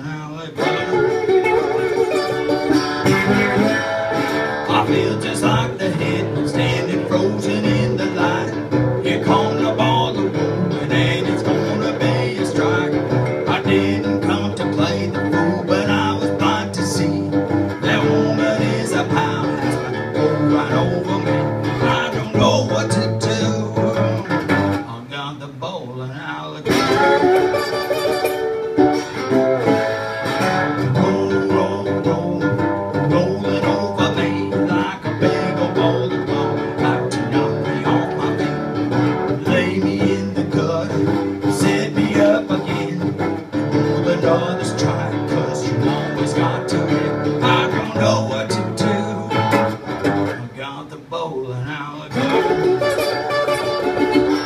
I feel just like the head standing frozen in the light. Here the ball and it's gonna be a strike. I didn't come to play the fool, but I was blind to see that woman is a power that's right over me. I don't know what to do. I got the alley. Roll,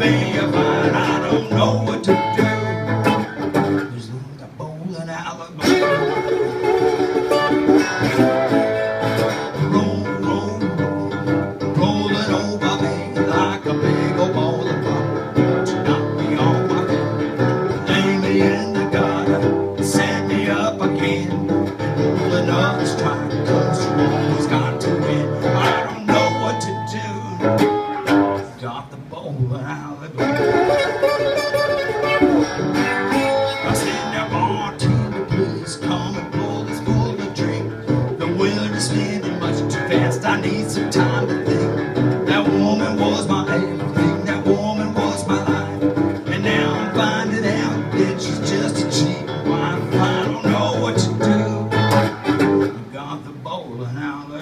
be a. I don't know what to do. There's the bowling alley. Roll, roll, roll, rolling over me like a big old ball knocked me my feet, in the set me up again. Roll another strike, cause you always got to win. I don't know what to do. I need some time to think. That woman was my everything. That woman was my life. And now I'm finding out that she's just a cheap wife. I don't know what to do. You got the bowling alley.